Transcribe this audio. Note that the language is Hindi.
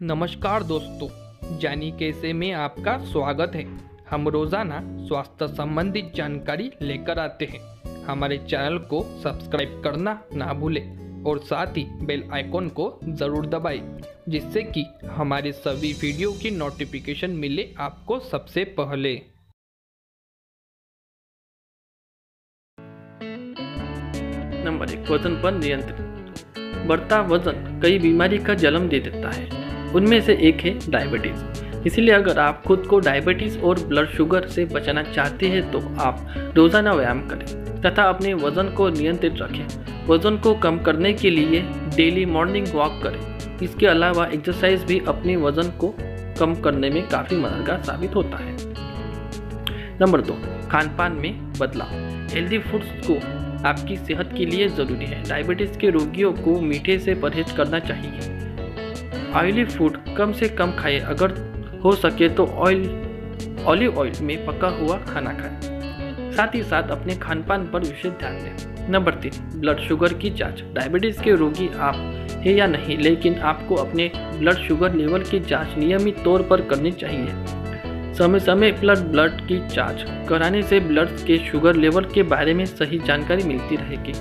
नमस्कार दोस्तों, जानी कैसे में आपका स्वागत है। हम रोज़ाना स्वास्थ्य संबंधित जानकारी लेकर आते हैं। हमारे चैनल को सब्सक्राइब करना ना भूलें और साथ ही बेल आइकॉन को ज़रूर दबाएँ, जिससे कि हमारे सभी वीडियो की नोटिफिकेशन मिले आपको सबसे पहले। नंबर एक, वज़न पर नियंत्रण। बढ़ता वज़न कई बीमारी का जन्म दे देता है। उनमें से एक है डायबिटीज़ इसीलिए अगर आप खुद को डायबिटीज़ और ब्लड शुगर से बचाना चाहते हैं तो आप रोज़ाना व्यायाम करें तथा अपने वज़न को नियंत्रित रखें। वज़न को कम करने के लिए डेली मॉर्निंग वॉक करें। इसके अलावा एक्सरसाइज भी अपने वज़न को कम करने में काफ़ी मददगार साबित होता है। नंबर दो खान पान में बदलाव। हेल्दी फूड्स को आपकी सेहत के लिए ज़रूरी है। डायबिटीज़ के रोगियों को मीठे से परहेज करना चाहिए। ऑयली फ़ूड कम से कम खाएँ। अगर हो सके तो ऑयल ऑलिव ऑयल में पका हुआ खाना खाएँ। साथ ही साथ अपने खान पान पर विशेष ध्यान दें। नंबर तीन ब्लड शुगर की जाँच। डायबिटीज़ के रोगी आप है या नहीं, लेकिन आपको अपने ब्लड शुगर लेवल की जाँच नियमित तौर पर करनी चाहिए। समय समय पर ब्लड की जाँच कराने से ब्लड के शुगर लेवल के बारे में सही जानकारी मिलती रहेगी।